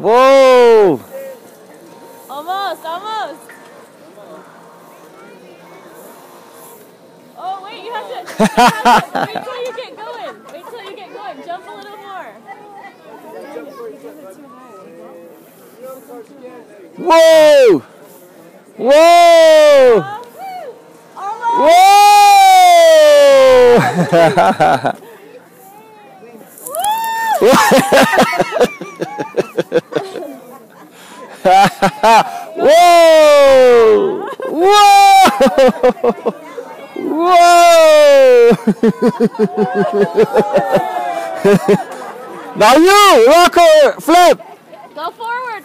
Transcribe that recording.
Whoa! Almost, almost. Oh, wait, you have to, you have to wait till you get going. Wait till you get going. Jump a little more. Whoa! Whoa! Oh, almost. Whoa! Whoa! Whoa! Whoa! now you, Walker, flip! Go for